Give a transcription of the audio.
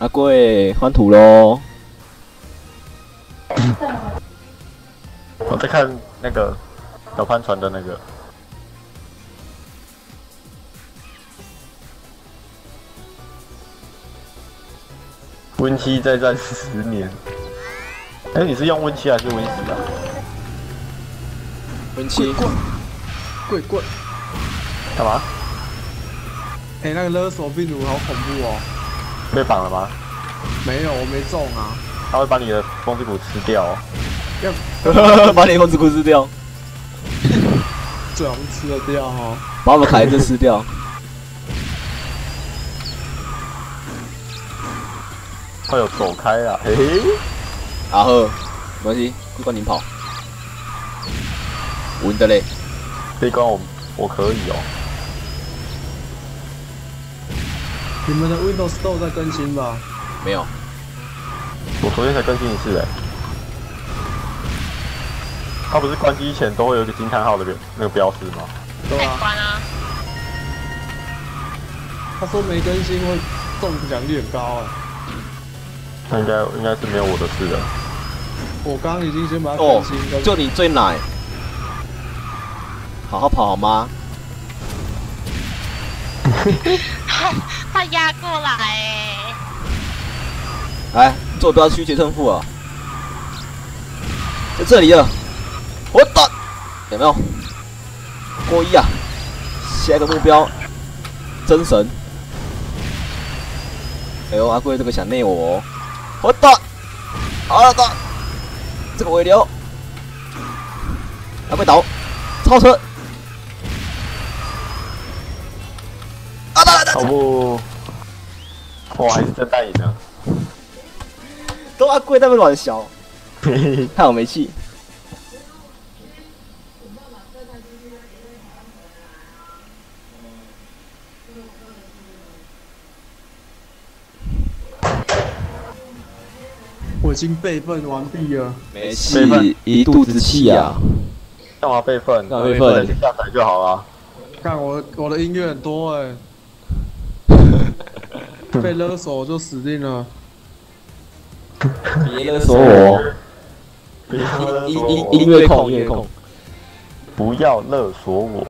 阿贵换图喽！我在看那个小帆船的那个。温七再战十年。哎，你是用温七还是温十啊？温七。贵贵。干嘛？哎，那个勒索病毒好恐怖哦！被绑了吗？没有，我没中啊。他会把你的风之谷吃掉。要 把你风之谷吃掉。最好吃得掉哦。把我们凯子吃掉。快有走开啊！嘿嘿。阿赫，没关系，不管你跑。稳的嘞。这关我我可以哦。你们的 Windows 都在更新吧？没有，我昨天才更新一次哎。他不是关机前都会有一个惊叹号的那个标识吗？对啊。他说没更新会中奖率很高哎。那应该应该是没有我的事了。我刚刚已经先把它更新了。就你最奶。好好跑好吗？他压过来，来，坐标区决胜负啊，在这里啊，我打，有没有？过一啊，下一个目标，真神。哎呦，阿贵这个想内我，我打，好了打，这个尾流，阿贵倒，超车。好不，我还是真带赢了。都阿贵在那乱笑，看我没气。我已经备份完毕了，没气一肚子气啊！干嘛备份？干嘛备份？下载就好了。看我我的音乐很多哎。被勒索就死定了！别勒索我！音音音乐控，音乐控，不要勒索我！